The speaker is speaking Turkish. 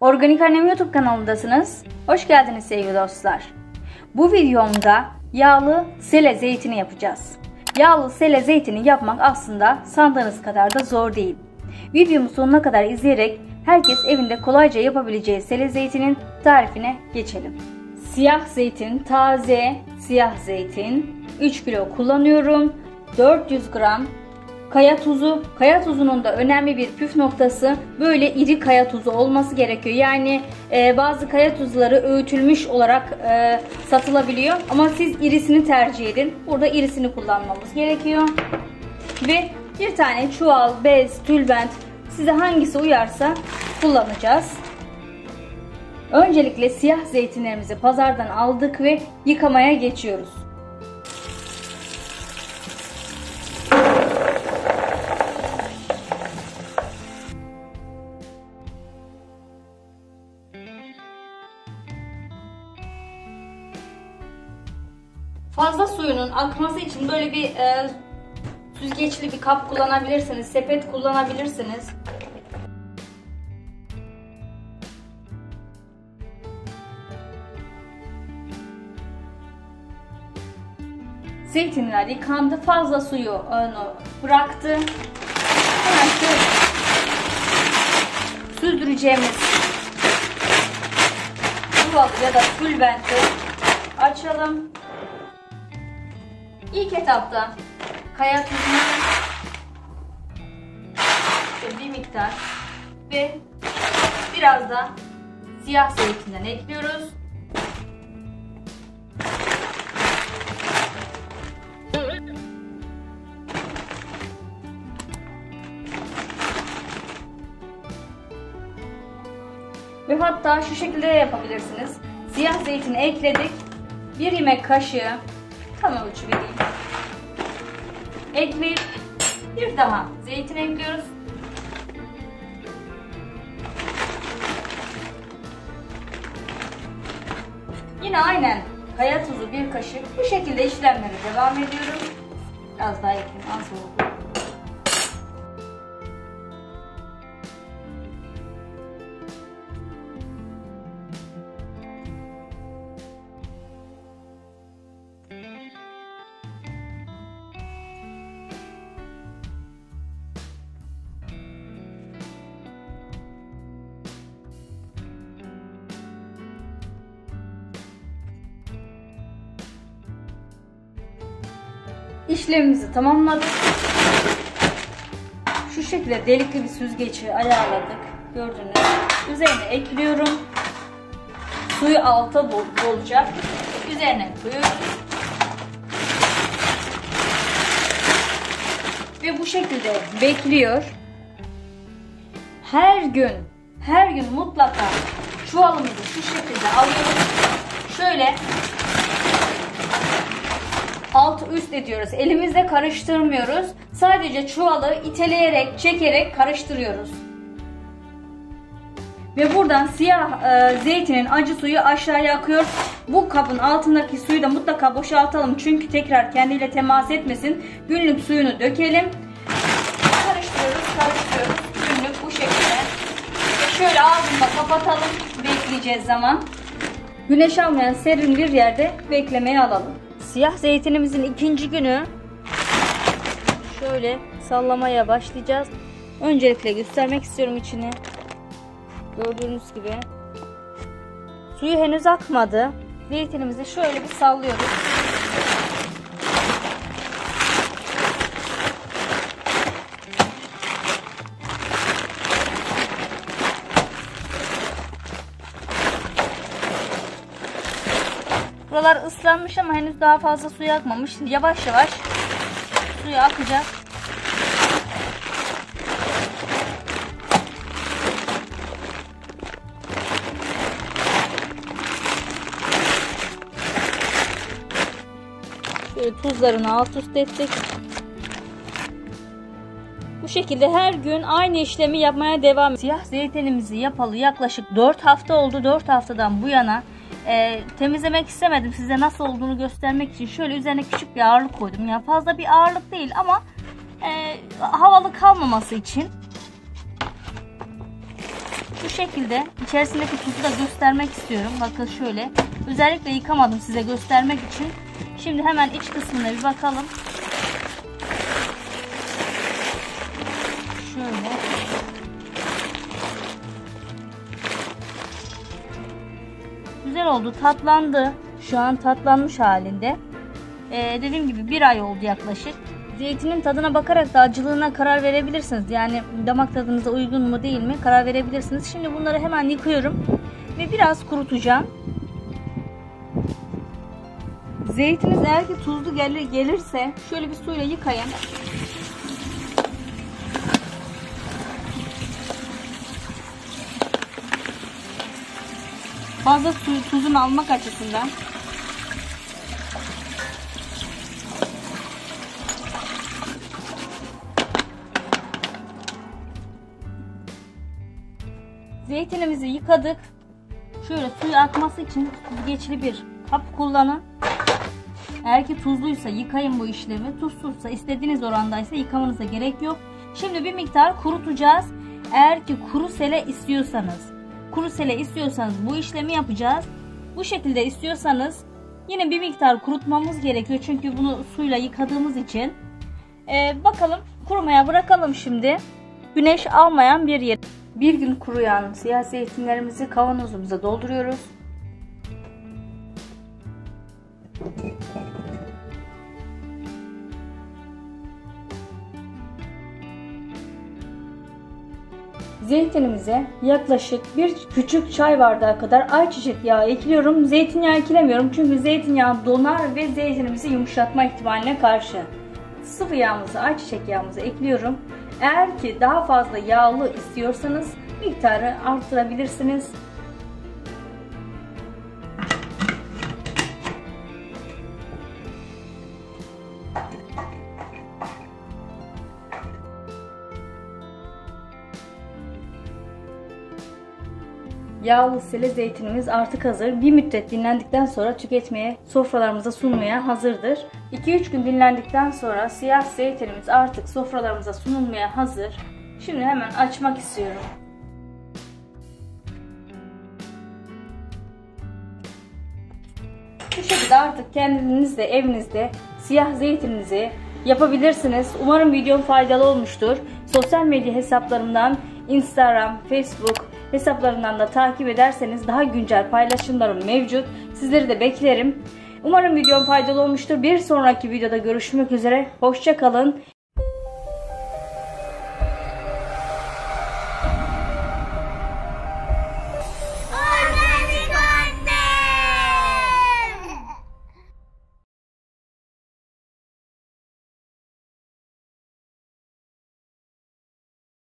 Organik Annem YouTube kanalındasınız. Hoş geldiniz sevgili dostlar. Bu videomda yağlı sele zeytini yapacağız. Yağlı sele zeytini yapmak aslında sandığınız kadar da zor değil. Videomu sonuna kadar izleyerek herkes evinde kolayca yapabileceği sele zeytinin tarifine geçelim. Siyah zeytin, taze siyah zeytin 3 kilo kullanıyorum. 400 gram Kaya tuzu, kaya tuzunun da önemli bir püf noktası böyle iri kaya tuzu olması gerekiyor. Yani e, bazı kaya tuzları öğütülmüş olarak e, satılabiliyor ama siz irisini tercih edin. Burada irisini kullanmamız gerekiyor. Ve bir tane çuval, bez, tülbent size hangisi uyarsa kullanacağız. Öncelikle siyah zeytinlerimizi pazardan aldık ve yıkamaya geçiyoruz. Fazla suyunun akması için böyle bir e, süzgeçli bir kap kullanabilirsiniz, sepet kullanabilirsiniz. Zeytinler yıkandı, fazla suyu onu bıraktı. Hemen süzdüreceğimiz çuval ya da tülbenti açalım. İlk etapta kaya tuzunu bir miktar ve biraz da siyah zeytinden ekliyoruz. Ve hatta şu şekilde yapabilirsiniz. Siyah zeytini ekledik. Bir yemek kaşığı tam ölçü vereyim. Ekleyip bir daha zeytin ekliyoruz. Yine aynen kaya tuzu bir kaşık. Bu şekilde işlemlere devam ediyorum. Biraz daha ekleyeyim az oldu. İşlemimizi tamamladık. Şu şekilde delikli bir süzgeci ayarladık. Gördüğünüz üzerine ekliyorum. Suyu alta olacak. Üzerine koyuyoruz. Ve bu şekilde bekliyor. Her gün her gün mutlaka çuvalımızı şu şekilde alıyoruz. Şöyle alt üst ediyoruz. Elimizle karıştırmıyoruz. Sadece çuvalı iteleyerek, çekerek karıştırıyoruz. Ve buradan siyah e, zeytinin acı suyu aşağıya akıyor. Bu kabın altındaki suyu da mutlaka boşaltalım. Çünkü tekrar kendiyle temas etmesin. Günlük suyunu dökelim. Karıştırıyoruz, karıştırıyoruz. Günlük bu şekilde. Şöyle ağzını kapatalım. Bekleyeceğiz zaman. Güneş almayan serin bir yerde beklemeye alalım. Siyah zeytinimizin ikinci günü şöyle sallamaya başlayacağız. Öncelikle göstermek istiyorum içini. Gördüğünüz gibi suyu henüz akmadı. Zeytinimizi şöyle bir sallıyoruz. Buralar ıslanmış ama henüz daha fazla suyu akmamış. Yavaş yavaş suyu akacak. Şöyle tuzlarını alt üst ettik. Bu şekilde her gün aynı işlemi yapmaya devam. Siyah zeytinimizi yapalı yaklaşık 4 hafta oldu. 4 haftadan bu yana e, temizlemek istemedim. Size nasıl olduğunu göstermek için şöyle üzerine küçük bir ağırlık koydum. Yani fazla bir ağırlık değil ama e, havalı kalmaması için şu şekilde içerisindeki tuzu da göstermek istiyorum. Bakın şöyle. Özellikle yıkamadım size göstermek için. Şimdi hemen iç kısmına bir bakalım. Güzel oldu. Tatlandı. Şu an tatlanmış halinde. Ee, dediğim gibi bir ay oldu yaklaşık. Zeytinin tadına bakarak da acılığına karar verebilirsiniz. Yani damak tadınıza uygun mu değil mi karar verebilirsiniz. Şimdi bunları hemen yıkıyorum ve biraz kurutacağım. Zeytiniz eğer ki tuzlu gelir, gelirse şöyle bir suyla yıkayın. Fazla suyu tuzunu almak açısından Zeytinimizi yıkadık. Şöyle suyu akması için süzgeçli bir kap kullanın. Eğer ki tuzluysa yıkayın bu işlemi. Tuzsuzsa istediğiniz orandaysa yıkamanıza gerek yok. Şimdi bir miktar kurutacağız. Eğer ki kuru sele istiyorsanız, kuru sele istiyorsanız bu işlemi yapacağız. Bu şekilde istiyorsanız yine bir miktar kurutmamız gerekiyor. Çünkü bunu suyla yıkadığımız için. Ee, bakalım kurumaya bırakalım şimdi. Güneş almayan bir yer. Bir gün kuruyan siyah zeytinlerimizi kavanozumuza dolduruyoruz. Zeytinimize yaklaşık bir küçük çay bardağı kadar ayçiçek yağı ekliyorum. Zeytinyağı eklemiyorum çünkü zeytinyağı donar ve zeytinimizi yumuşatma ihtimaline karşı. Sıvı yağımızı, ayçiçek yağımızı ekliyorum. Eğer ki daha fazla yağlı istiyorsanız miktarı arttırabilirsiniz. Yağlı sele zeytinimiz artık hazır. Bir müddet dinlendikten sonra tüketmeye, sofralarımıza sunmaya hazırdır. 2-3 gün dinlendikten sonra siyah zeytinimiz artık sofralarımıza sunulmaya hazır. Şimdi hemen açmak istiyorum. Bu şekilde artık kendiniz de evinizde siyah zeytininizi yapabilirsiniz. Umarım videom faydalı olmuştur. Sosyal medya hesaplarımdan Instagram, Facebook hesaplarından da takip ederseniz daha güncel paylaşımlarım mevcut. Sizleri de beklerim. Umarım videom faydalı olmuştur. Bir sonraki videoda görüşmek üzere. Hoşçakalın.